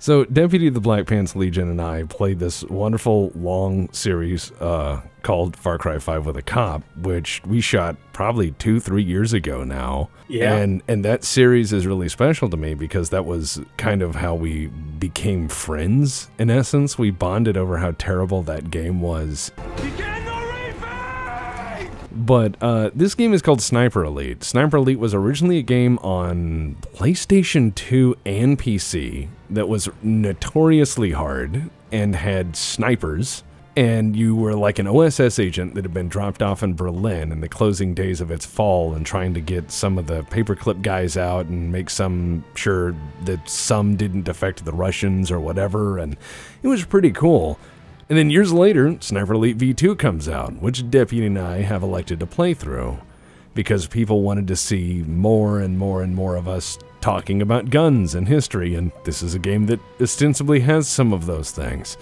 So, Deputy of the Black Pants Legion and I played this wonderful long series uh, called Far Cry 5 with a Cop, which we shot probably two, three years ago now. Yeah. And, and that series is really special to me because that was kind of how we became friends, in essence. We bonded over how terrible that game was. But uh, this game is called Sniper Elite. Sniper Elite was originally a game on PlayStation 2 and PC that was notoriously hard and had snipers. And you were like an OSS agent that had been dropped off in Berlin in the closing days of its fall and trying to get some of the paperclip guys out and make some sure that some didn't defect to the Russians or whatever. And it was pretty cool. And then years later, Sniper Elite V2 comes out, which Deputy and I have elected to play through because people wanted to see more and more and more of us talking about guns and history, and this is a game that ostensibly has some of those things.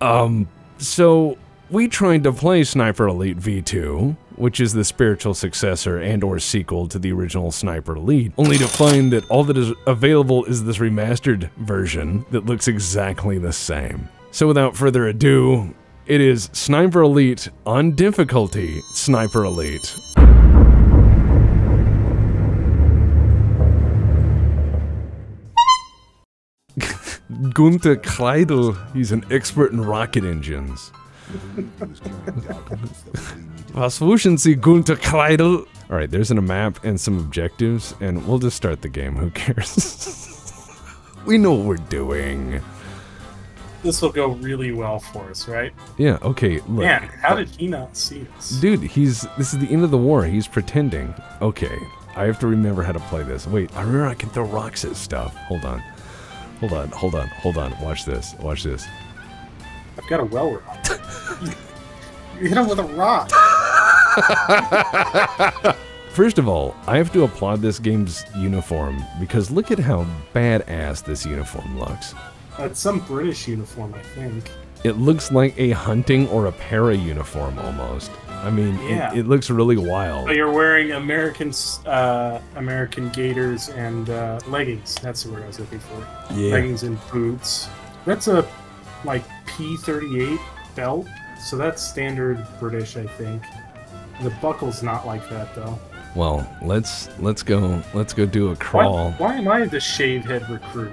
Um, so we tried to play Sniper Elite V2, which is the spiritual successor and or sequel to the original Sniper Elite, only to find that all that is available is this remastered version that looks exactly the same. So without further ado, it is Sniper Elite on difficulty Sniper Elite. Gunther Kreidel, he's an expert in rocket engines. Was wünschen Sie, Gunther? Alright, there's a map and some objectives, and we'll just start the game. Who cares? we know what we're doing. This will go really well for us, right? Yeah, okay, look. Man, how did he not see us? Dude, he's this is the end of the war. He's pretending. Okay, I have to remember how to play this. Wait, I remember I can throw rocks at stuff. Hold on. Hold on, hold on, hold on. Watch this. Watch this. I've got a well rock. you hit him with a rock. First of all, I have to applaud this game's uniform because look at how badass this uniform looks. That's some British uniform, I think. It looks like a hunting or a para uniform almost. I mean, Yeah. it, it looks really wild. So you're wearing American uh, American gaiters and uh, leggings. That's the word I was looking for. Yeah. Leggings and boots. That's a like P38 belt. So that's standard British, I think. The buckle's not like that though. Well, let's let's go let's go do a Why, crawl why am I the shave head recruit?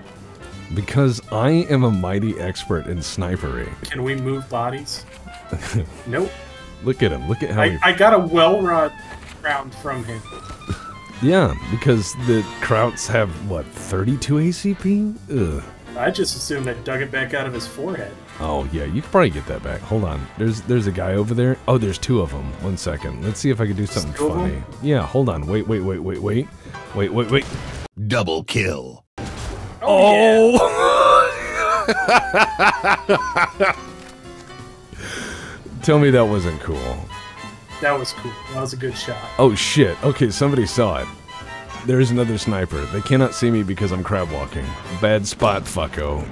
Because I am a mighty expert in snipery. Can we move bodies? nope. Look at him. Look at how he I, I got a Welrod round from him. Yeah, because the Krauts have what, 32 ACP? Ugh. I just assumed I dug it back out of his forehead. Oh yeah, you could probably get that back. Hold on. There's there's a guy over there. Oh, there's two of them. One second. Let's see if I can do something two of 'em? funny. Yeah, hold on. Wait, wait, wait, wait, wait. Wait, wait, wait. Double kill. Oh! Tell me that wasn't cool. That was cool. That was a good shot. Oh shit. Okay, somebody saw it. There's another sniper. They cannot see me because I'm crab walking. Bad spot, fucko.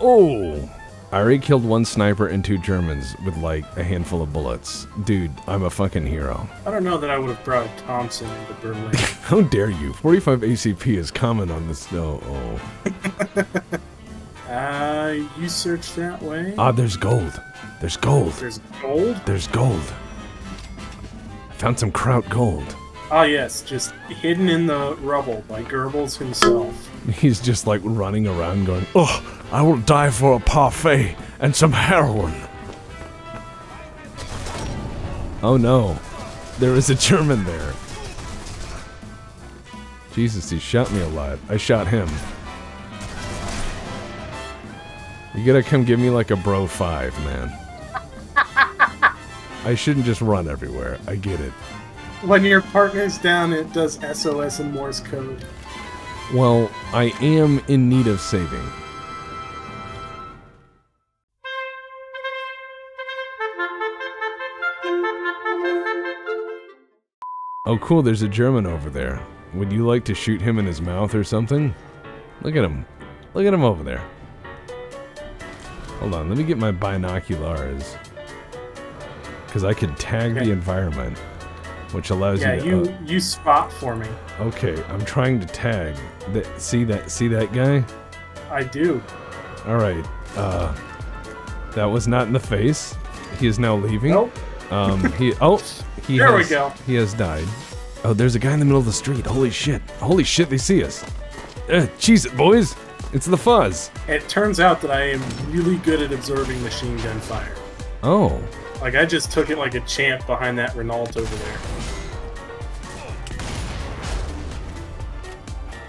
Oh! I already killed one sniper and two Germans with like a handful of bullets. Dude, I'm a fucking hero. I don't know that I would have brought Thompson into Berlin. How dare you? 45 ACP is common on this. Oh, oh. uh, you search that way. Ah, there's gold. There's gold. There's gold. There's gold. I found some kraut gold. Ah, yes, just hidden in the rubble by Goebbels himself. He's just like running around going, Oh, I will die for a parfait and some heroin. Oh no, there is a German there. Jesus, he shot me a lot. I shot him. You gotta come give me like a bro five, man. I shouldn't just run everywhere. I get it. When your partner's down, it does SOS in Morse code. Well, I am in need of saving. Oh, cool, there's a German over there. Would you like to shoot him in his mouth or something? Look at him. Look at him over there. Hold on, let me get my binoculars. Because I can tag the environment. Which allows Yeah, you to. you you spot for me. uh, okay, I'm trying to tag. That see that see that guy? I do. All right. Uh, that was not in the face. He is now leaving. Nope. Um, he oh he There we has, go. He has died. Oh, there's a guy in the middle of the street. Holy shit! Holy shit! They see us. Uh, cheese it, boys! It's the fuzz. It turns out that I am really good at absorbing machine gun fire. Oh, Like I just took it like a champ behind that Renault over there.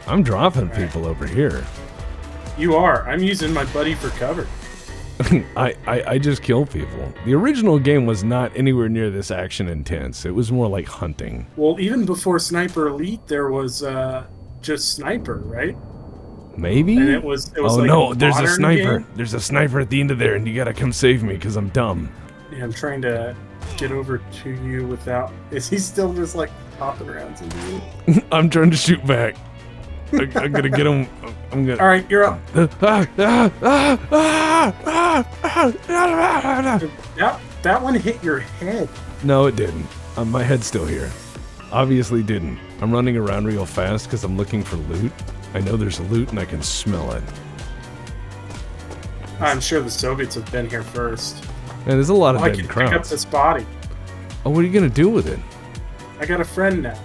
I'm dropping people over here. You are. I'm using my buddy for cover. I, I I just kill people. The original game was not anywhere near this action intense. It was more like hunting. Well, even before Sniper Elite, there was uh, just Sniper, right? Maybe. And it was it was oh like no, there's a sniper. game. There's a sniper at the end of there, and you gotta come save me because I'm dumb. Yeah, I'm trying to get over to you without. Is he still just like popping around into you? I'm trying to shoot back. I'm gonna get him. I'm gonna. All right, you're up. that, that one hit your head. No, it didn't. Um, my head's still here. Obviously didn't. I'm running around real fast because I'm looking for loot. I know there's loot and I can smell it. I'm sure the Soviets have been here first. And there's a lot of well, dead I can crowds. pick up this body. Oh, what are you gonna do with it? I got a friend now.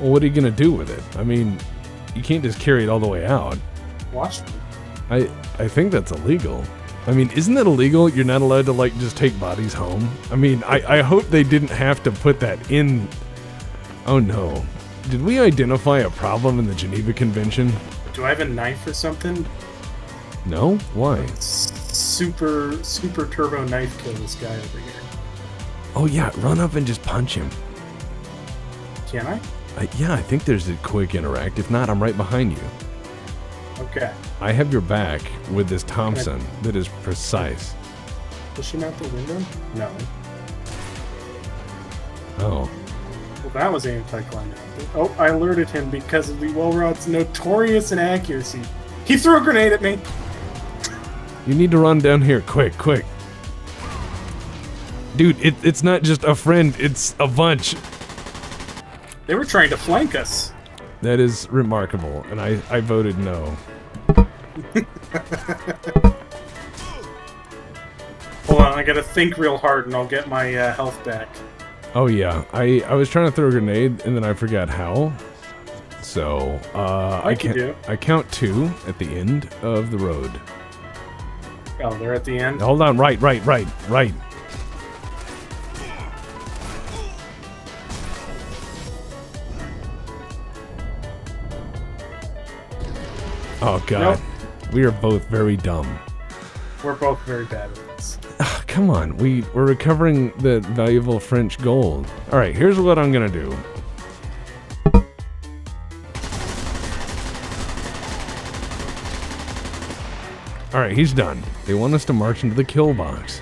Well, what are you gonna do with it? I mean, you can't just carry it all the way out. Watch me. I I think that's illegal. I mean, isn't that illegal? You're not allowed to like just take bodies home. I mean, I I hope they didn't have to put that in. Oh no. Did we identify a problem in the Geneva Convention? Do I have a knife or something? No? Why? Super super turbo knife kill this guy over here. Oh yeah, run up and just punch him. Can I? I, yeah, I think there's a quick interact. If not, I'm right behind you. Okay. I have your back with this Thompson that is precise. Push him out the window? No. Oh, Well, that was anticlimactic. Oh, I alerted him because of the Rod's notorious inaccuracy. He threw a grenade at me. you need to run down here, quick, quick. Dude, it, it's not just a friend, it's a bunch. They were trying to flank us. That is remarkable, and I, I voted no. Hold on, I gotta think real hard and I'll get my uh, health back. Oh yeah, I, I was trying to throw a grenade and then I forgot how. So, uh, I, I can do. I count two at the end of the road. Oh, they're at the end. Hold on, right, right, right, right. Oh god. We are both very dumb. We're both very bad at this. Ah, Come on, we, we're recovering the valuable French gold. Alright, here's what I'm gonna do. Alright, he's done. They want us to march into the kill box.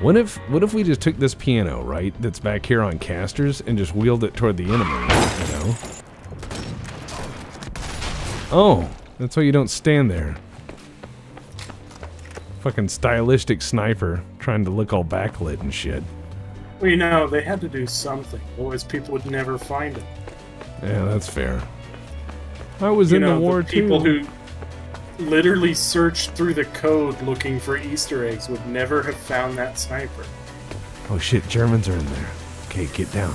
What if what if we just took this piano, right, that's back here on casters and just wheeled it toward the enemy, you know? Oh, that's why you don't stand there. Fucking stylistic sniper trying to look all backlit and shit. Well, you know, they had to do something, otherwise people would never find it. Yeah, that's fair. I was You in know, the war people too. who literally searched through the code looking for Easter eggs would never have found that sniper. Oh shit, Germans are in there. Okay, get down.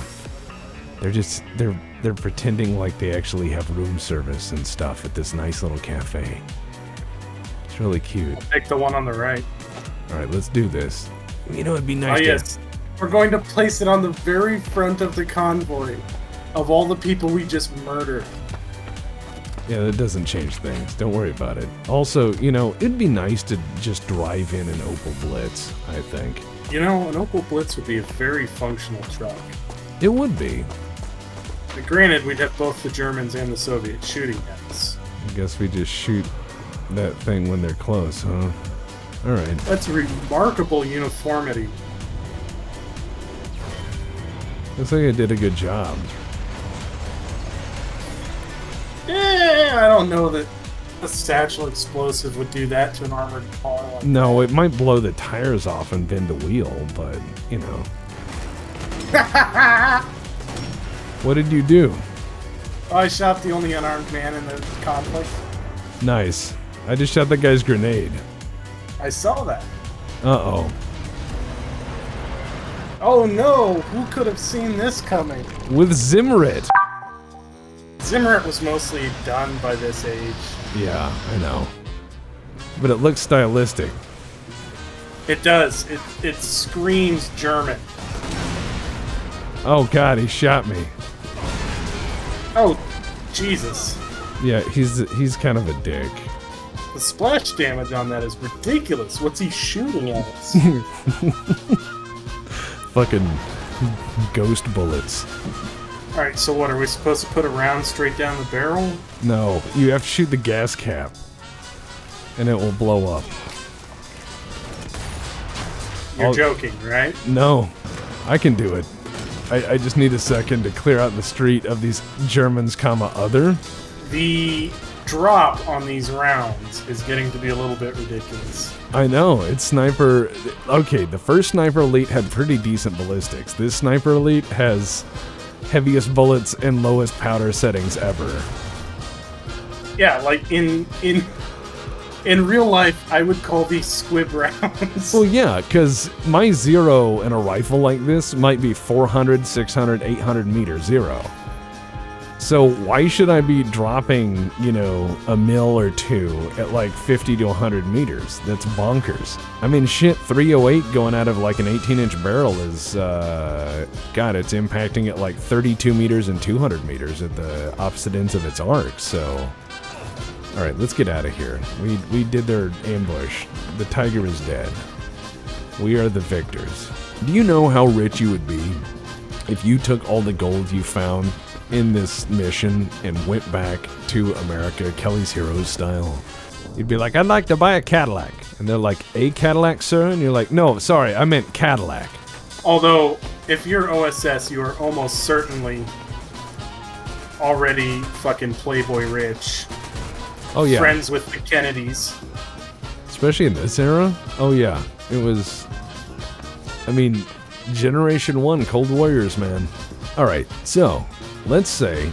They're just they're they're pretending like they actually have room service and stuff at this nice little cafe. It's really cute. Pick the one on the right. All right, let's do this. You know, it'd be Oh nice. to- yes, we're going to place it on the very front of the convoy of all the people we just murdered. Yeah, that doesn't change things. Don't worry about it. Also, you know, it'd be nice to just drive in an Opel Blitz. I think You know, an Opel Blitz would be a very functional truck. it would be. But granted, we'd have both the Germans and the Soviets shooting at us. I guess we just shoot that thing when they're close, huh? All right. That's remarkable uniformity. Looks like I did a good job. Yeah, I don't know that a satchel explosive would do that to an armored car. Like No, it might blow the tires off and bend the wheel, but you know. What did you do? I shot the only unarmed man in the conflict. Nice. I just shot that guy's grenade. I saw that. Uh oh. Oh no! Who could have seen this coming? With Zimmerit. Zimmerit was mostly done by this age. Yeah, I know. But it looks stylistic. It does. It it screams German. Oh god, he shot me. Oh, Jesus! Yeah, he's he's kind of a dick. The splash damage on that is ridiculous. What's he shooting at us? Fucking ghost bullets. All right. So what are we supposed to put a round straight down the barrel? No, you have to shoot the gas cap. And it will blow up. You're I'll- joking, right? No, I can do it. I, I just need a second to clear out the street of these Germans, comma other. The drop on these rounds is getting to be a little bit ridiculous. I know it's sniper. Okay, the first sniper elite had pretty decent ballistics. This sniper elite has heaviest bullets and lowest powder settings ever. Yeah, like in in in real life, I would call these squib rounds. Well, yeah, because my zero in a rifle like this might be 400, 600, 800 meter zero. So why should I be dropping, you know, a mil or two at like 50 to 100 meters? That's bonkers. I mean, shit, 308 going out of like an 18 inch barrel is, uh, God, it's impacting at like 32 meters and 200 meters at the opposite ends of its arc. So, all right, let's get out of here. We we did their ambush. The tiger is dead. We are the victors. Do you know how rich you would be if you took all the gold you found in this mission and went back to America, Kelly's Heroes style? You'd be like, I'd like to buy a Cadillac. And they're like, a Cadillac, sir? And you're like, no, sorry, I meant Cadillac. Although, if you're OSS, you are almost certainly already fucking Playboy rich, Oh, yeah. friends with the Kennedys. Especially in this era. Oh, yeah. It was. I mean, Generation 1 Cold Warriors, man. All right, so let's say,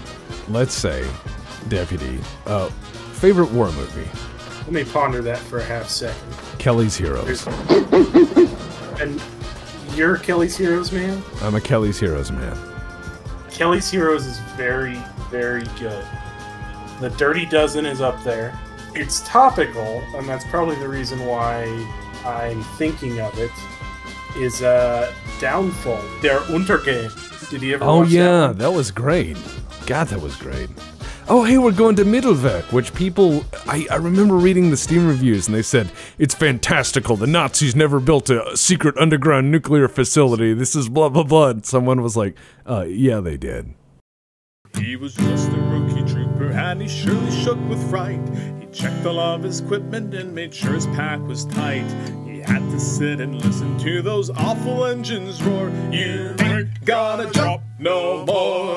let's say, Deputy, uh, favorite war movie? Let me ponder that for a half second. Kelly's Heroes. And you're Kelly's Heroes, man? I'm a Kelly's Heroes man. Kelly's Heroes is very, very good. The Dirty Dozen is up there. It's topical, and that's probably the reason why I'm thinking of it. Is uh, Downfall, Der Untergang. Did you ever? Oh watch that yeah, one? that was great. God, that was great. Oh hey, we're going to Mittelwerk, which people I, I remember reading the Steam reviews and they said it's fantastical. The Nazis never built a secret underground nuclear facility. This is blah blah blah. And someone was like, uh, yeah, they did. He was just a rookie trooper and he surely shook with fright. He checked all of his equipment and made sure his pack was tight. He had to sit and listen to those awful engines roar. You ain't gonna drop no more.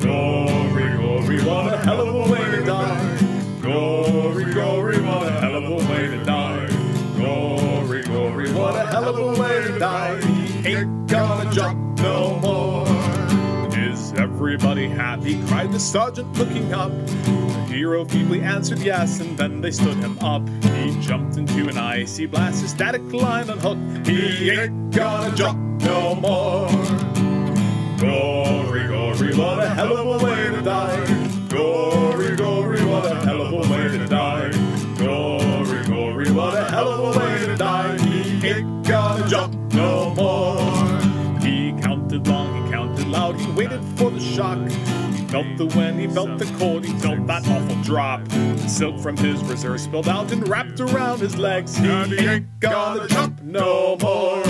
Glory, glory, what a hell of a way to die. Glory, glory, what a hell of a way to die. Glory, glory, what a hell of a way to die. He ain't gonna. Is everybody happy? cried the sergeant, looking up. The hero feebly answered yes, and then they stood him up. He jumped into an icy blast, his static line unhooked. He ain't gonna jump no more. Glory, glory, what a hell of a way to die. Glory, glory, what a hell felt the wind, he felt the cold, he felt that awful drop. Silk from his reserve spilled out and wrapped around his legs. He ain't gonna jump no more.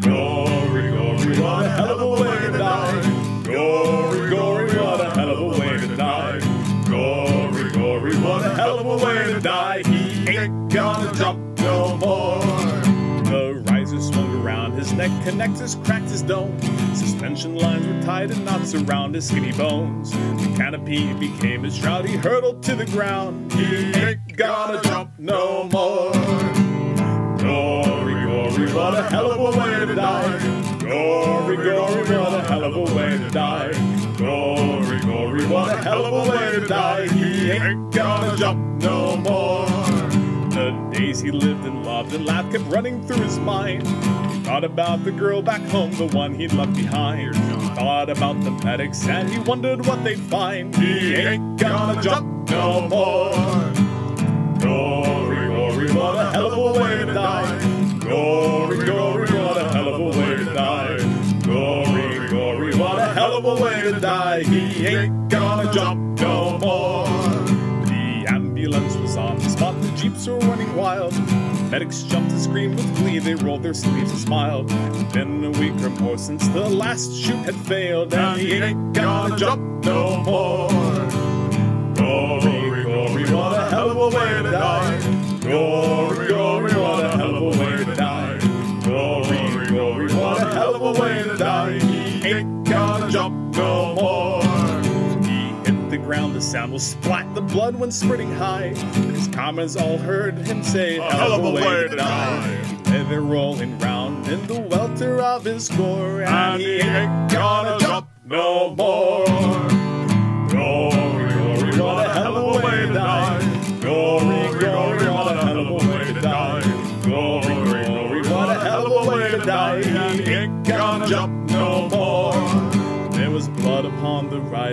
Glory, glory, what a hell of a way to die. Glory, glory, what a hell of a way to die. Glory, glory, what a hell of a way to die. He ain't gonna jump no more. The riser swung around his neck, connectors cracked his dome. Suspension lines were tied in knots around his skinny bones. The canopy became his shroud, he hurtled to the ground. He ain't gonna jump no more. Glory, glory, what a hell of a way to die. Glory, glory, what a hell of a way to die. Gory, gory, what a hell of a way to die. He ain't gonna jump no more. Days he lived and loved and laughed kept running through his mind. He thought about the girl back home, the one he'd left behind. He thought about the medics and he wondered what they'd find. He ain't gonna jump no more. Gory, gory, what a hell of a way to die. Gory, gory, what a hell of a way to die. Gory, gory, what a hell of a way to die. He ain't gonna jump no more. The ambulance was on the spot, jeeps were running wild. Medics jumped and screamed with glee, they rolled their sleeves and smiled. Been a week or more since the last chute had failed, and he ain't gonna jump no more. Gory, gory, what a hell of a way to die. Gory, ground, sound was splat, the blood when spurting high. His comrades all heard him say, a hell of a way to die. He lay rolling round in the welter of his gore, and he ain't gonna jump no more. Glory, glory, what a hell of a way to die.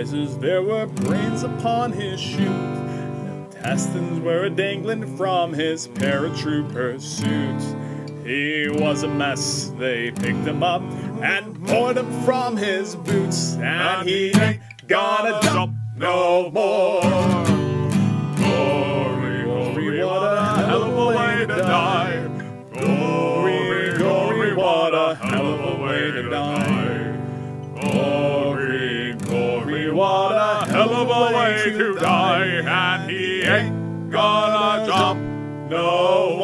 There were brains upon his chute. Intestines were dangling from his paratrooper suit. He was a mess. They picked him up and poured him from his boots, and he ain't gonna jump no more. Glory, glory, what a hell of a way to die. Gonna jump no.